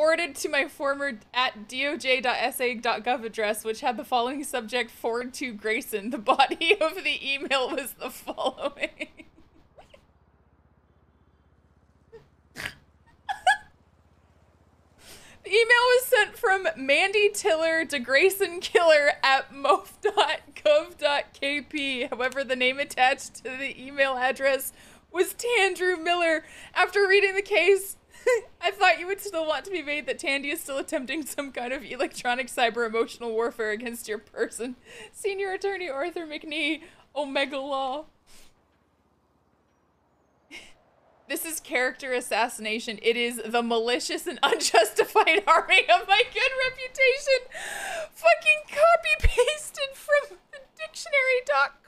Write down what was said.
forwarded to my former at doj.sa.gov address, which had the following subject forward to Grayson. The body of the email was the following. The email was sent from Mandy Tiller to Grayson Killer at mof.gov.kp. However, the name attached to the email address was Tandrew Miller. After reading the case, I thought you would still want to be made that Tandy is still attempting some kind of electronic cyber emotional warfare against your person. Senior Attorney Arthur McNee, Omega Law. This is character assassination. It is the malicious and unjustified harming of my good reputation. Fucking copy pasted from the dictionary.com.